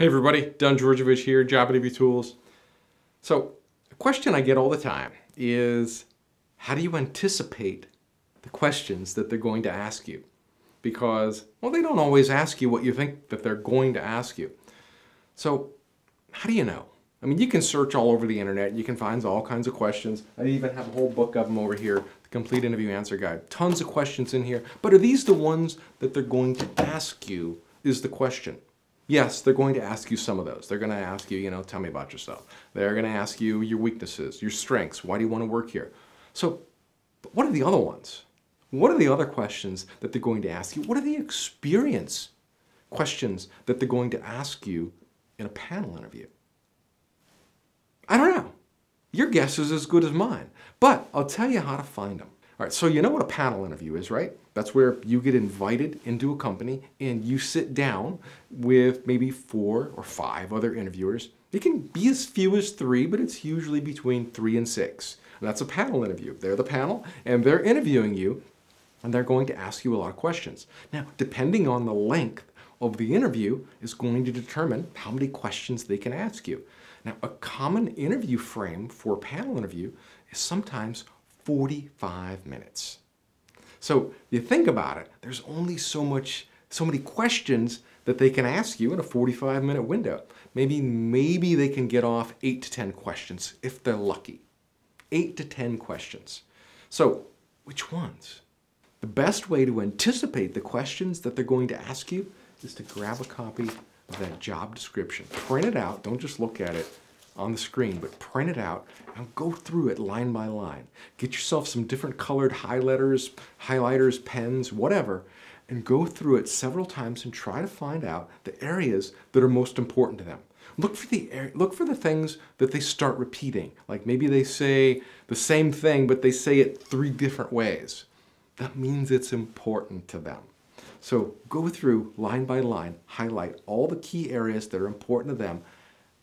Hey everybody, Don Georgevich here, Job Interview Tools. So, a question I get all the time is how do you anticipate the questions that they're going to ask you? Because, well, they don't always ask you what you think that they're going to ask you. So, how do you know? I mean, you can search all over the internet. You can find all kinds of questions. I even have a whole book of them over here, the Complete Interview Answer Guide. Tons of questions in here. But are these the ones that they're going to ask you is the question? Yes, they're going to ask you some of those. They're going to ask you, you know, tell me about yourself. They're going to ask you your weaknesses, your strengths. Why do you want to work here? So, what are the other ones? What are the other questions that they're going to ask you? What are the experience questions that they're going to ask you in a panel interview? I don't know. Your guess is as good as mine, but I'll tell you how to find them. All right, so you know what a panel interview is, right? That's where you get invited into a company and you sit down with maybe four or five other interviewers. It can be as few as three, but it's usually between three and six. And that's a panel interview. They're the panel and they're interviewing you and they're going to ask you a lot of questions. Now, depending on the length of the interview is going to determine how many questions they can ask you. Now, a common interview frame for a panel interview is sometimes 45 minutes. So you think about it, there's only so much, so many questions that they can ask you in a 45 minute window. Maybe, maybe they can get off eight to 10 questions if they're lucky. Eight to 10 questions. So which ones? The best way to anticipate the questions that they're going to ask you is to grab a copy of that job description. Print it out, don't just look at it, on the screen, but print it out and go through it line by line. Get yourself some different colored highlighters, highlighters, pens, whatever, and go through it several times and try to find out the areas that are most important to them. Look for the look for the things that they start repeating. Like maybe they say the same thing, but they say it three different ways. That means it's important to them. So go through line by line, highlight all the key areas that are important to them,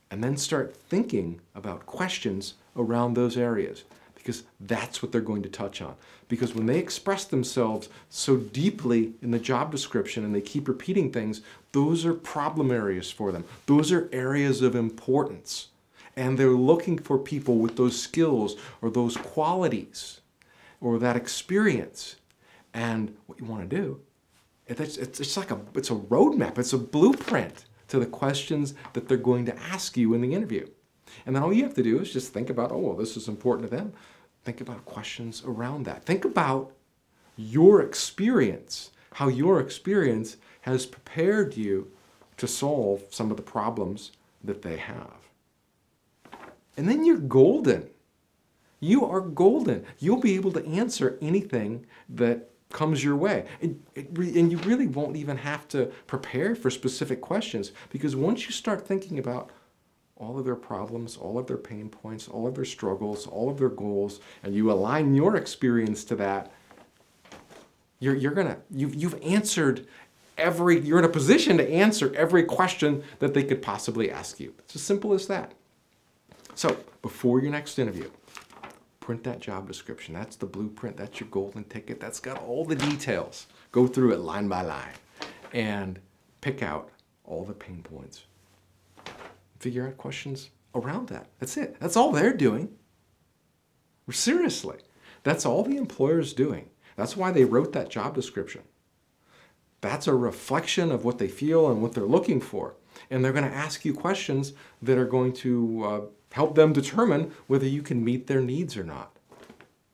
and then start thinking about questions around those areas because that's what they're going to touch on. Because when they express themselves so deeply in the job description and they keep repeating things, those are problem areas for them. Those are areas of importance. And they're looking for people with those skills or those qualities or that experience. And what you want to do, it's, it's, it's like a, it's a roadmap, it's a blueprint to the questions that they're going to ask you in the interview. And then all you have to do is just think about, oh, well, this is important to them. Think about questions around that. Think about your experience, how your experience has prepared you to solve some of the problems that they have. And then you're golden. You are golden. You'll be able to answer anything that comes your way. And, and you really won't even have to prepare for specific questions because once you start thinking about all of their problems, all of their pain points, all of their struggles, all of their goals, and you align your experience to that, you're, you're gonna, you've, you've answered every, you're in a position to answer every question that they could possibly ask you. It's as simple as that. So before your next interview, print that job description. That's the blueprint. That's your golden ticket. That's got all the details. Go through it line by line and pick out all the pain points. Figure out questions around that. That's it. That's all they're doing. Seriously. That's all the employer's doing. That's why they wrote that job description. That's a reflection of what they feel and what they're looking for. And they're going to ask you questions that are going to uh, help them determine whether you can meet their needs or not.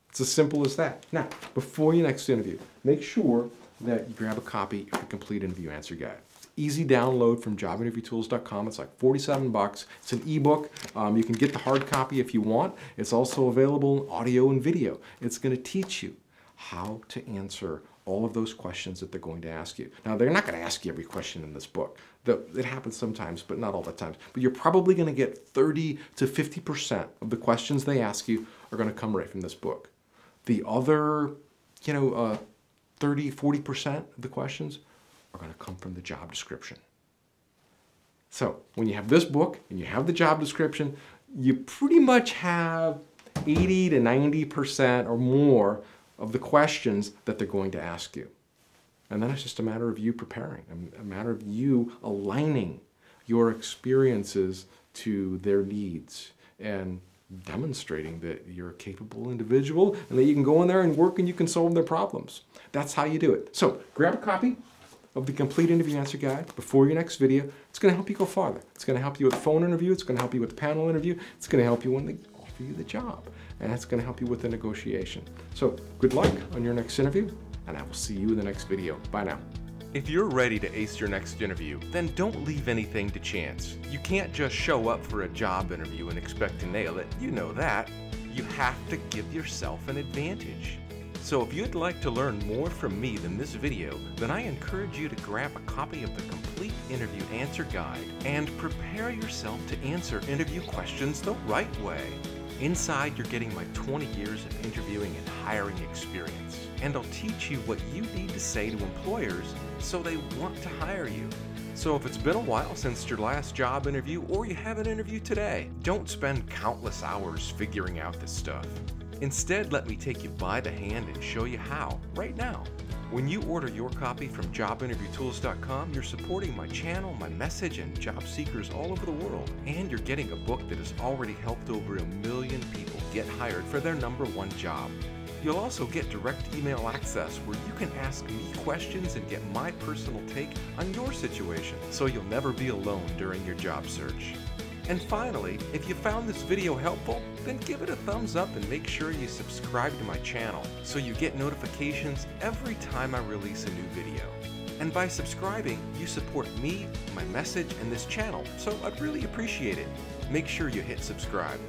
It's as simple as that. Now, before your next interview, make sure that you grab a copy of the complete interview answer guide. Easy download from jobinterviewtools.com. It's like 47 bucks. It's an ebook. Um, you can get the hard copy if you want. It's also available in audio and video. It's going to teach you how to answer all of those questions that they're going to ask you. Now, they're not going to ask you every question in this book. It happens sometimes, but not all the time. But you're probably going to get 30 to 50% of the questions they ask you are going to come right from this book. The other, you know, uh, 30, 40% of the questions are going to come from the job description. So when you have this book and you have the job description, you pretty much have 80 to 90% or more of the questions that they're going to ask you. And then it's just a matter of you preparing, a matter of you aligning your experiences to their needs and demonstrating that you're a capable individual and that you can go in there and work and you can solve their problems. That's how you do it. So grab a copy of the complete interview answer guide before your next video. It's going to help you go farther. It's going to help you with the phone interview. It's going to help you with the panel interview. It's going to help you when they offer you the job. And that's going to help you with the negotiation. So good luck on your next interview, and I will see you in the next video. Bye now. If you're ready to ace your next interview, then don't leave anything to chance. You can't just show up for a job interview and expect to nail it. You know that. You have to give yourself an advantage. So if you'd like to learn more from me than this video, then I encourage you to grab a copy of the complete interview answer guide and prepare yourself to answer interview questions the right way. Inside, you're getting my 20 years of interviewing and hiring experience, and I'll teach you what you need to say to employers so they want to hire you. So if it's been a while since your last job interview or you have an interview today, don't spend countless hours figuring out this stuff. Instead, let me take you by the hand and show you how, right now. When you order your copy from jobinterviewtools.com, you're supporting my channel, my message, and job seekers all over the world. And you're getting a book that has already helped over a million people get hired for their number one job. You'll also get direct email access where you can ask me questions and get my personal take on your situation so you'll never be alone during your job search. And finally, if you found this video helpful, then give it a thumbs up and make sure you subscribe to my channel so you get notifications every time I release a new video. And by subscribing, you support me, my message, and this channel, so I'd really appreciate it. Make sure you hit subscribe.